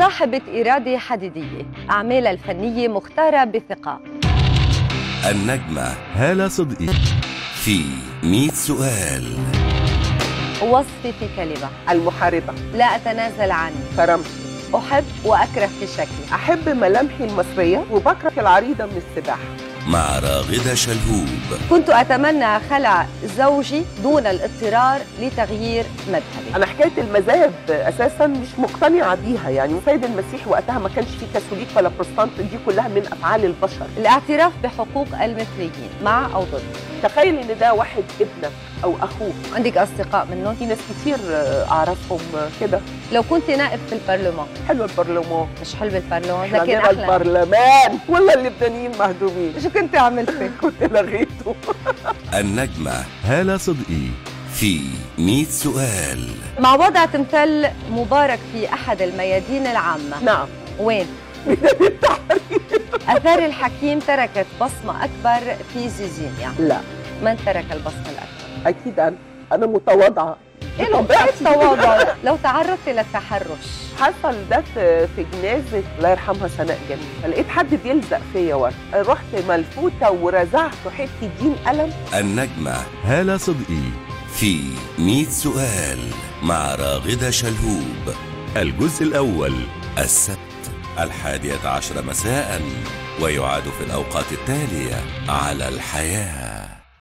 صاحبة إرادة حديدية أعمالها الفنية مختارة بثقة. النجمة هالة صدقي. في 100 سؤال. وصفي في كلمة. المحاربة. لا أتنازل عني كرامتي أحب وأكره في شكلي أحب ملامحي المصرية وبكره العريضة من السباحة. مع راغدة شلهوب. كنت أتمنى خلع زوجي دون الاضطرار لتغيير مذهبي. أنا حكاية المذاهب أساسا مش مقتنعة بيها. يعني السيد المسيح وقتها ما كانش فيه كاثوليك ولا بروتستانت دي كلها من أفعال البشر. الاعتراف بحقوق المثليين مع أو ضد. تخيل إن ده واحد ابنك أو أخوك. عندك أصدقاء منهم؟ في ناس كتير أعرفهم كده. لو كنت نائب في البرلمان. حلو البرلمان. مش حلو البرلمان لكن أحلى. البرلمان. والله اللبنانيين مهدومين. شو كنت عملتي؟ كنت لغيته. النجمة. هالة صدقي. في 100 سؤال. مع وضع تمثال مبارك في أحد الميادين العامة. نعم. وين؟ أثار الحكيم تركت بصمة أكبر في زيزينيا. لا. من ترك البصمة الأكبر؟ أكيد أنا. أنا متواضعة. لو بطبيعتي. تواضع؟ لو تعرضت للتحرش حصل ده في في جنازة الله يرحمها سناء جميل. فلقيت حد بيلزق فيا ورا. رحت ملفوتة ورزعته حتة دين قلم. النجمة هالة صدقي. في 100 سؤال مع راغدة شلهوب. الجزء الأول السبت الحادية عشر مساء ويعاد في الأوقات التالية على الحياة.